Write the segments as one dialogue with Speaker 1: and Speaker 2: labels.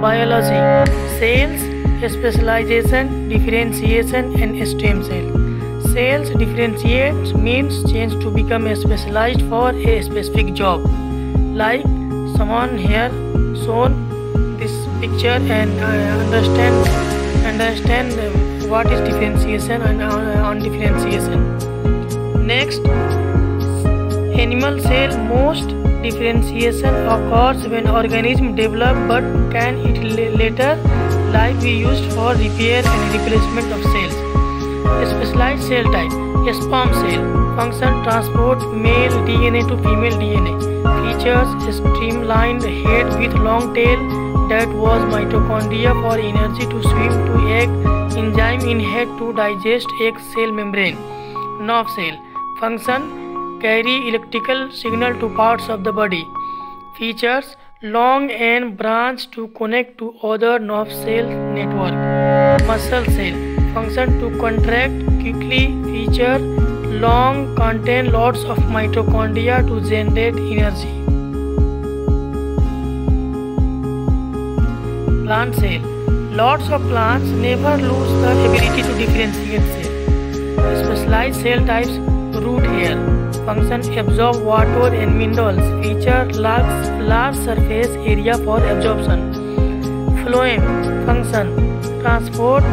Speaker 1: biology cells specialization differentiation and stem cell. Cells differentiate means change to become specialized for a specific job. Like someone here shown this picture and understand understand what is differentiation and uh, on differentiation. Next animal cell most differentiation occurs when organism develop but can it later. Like we used for repair and replacement of cells. Specialized cell type sperm cell function transport male dna to female dna features streamlined head with long tail that was mitochondria for energy to swim to egg enzyme in head to digest egg cell membrane. Nerve cell function carry electrical signal to parts of the body. Features long and branch to connect to other nerve cell network. Muscle cell function to contract quickly. Feature long contain lots of mitochondria to generate energy. Plant cell lots of plants never lose the ability to differentiate cell. Specialized cell types root hair function absorb water and minerals feature large, large surface area for absorption phloem function transport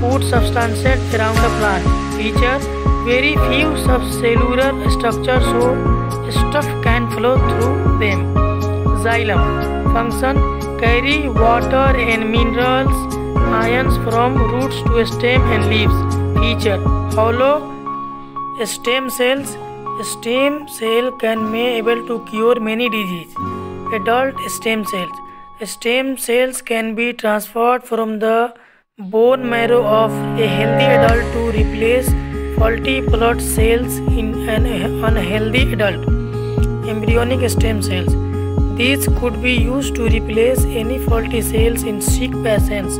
Speaker 1: food substances around the plant feature very few subcellular structures so stuff can flow through them xylem function carry water and minerals ions from roots to stem and leaves feature hollow stem cells stem cell can be able to cure many diseases. Adult stem cells. Stem cells can be transferred from the bone marrow of a healthy adult to replace faulty blood cells in an unhealthy adult. Embryonic stem cells. These could be used to replace any faulty cells in sick patients.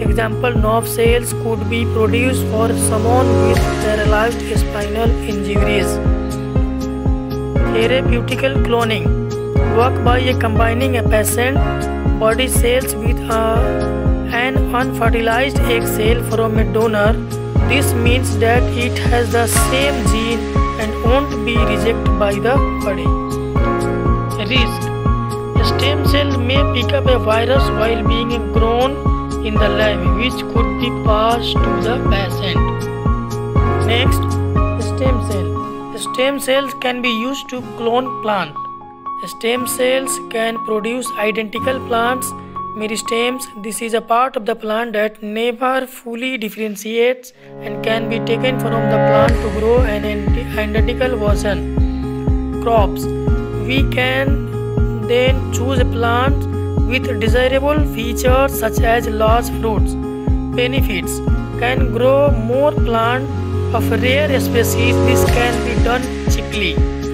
Speaker 1: Example nerve cells could be produced for someone with paralyzed spinal injuries. Therapeutical cloning work by combining a patient body cells with a, an unfertilized egg cell from a donor. This means that it has the same gene and won't be rejected by the body. Risk Stem cell may pick up a virus while being grown in the lab which could be passed to the patient. Next, stem cell. Stem cells can be used to clone plant. Stem cells can produce identical plants, meristems. This is a part of the plant that never fully differentiates and can be taken from the plant to grow an identical version. Crops. We can then choose a plant with desirable features such as large fruits. Benefits can grow more plant of rare species. This can be done cheaply.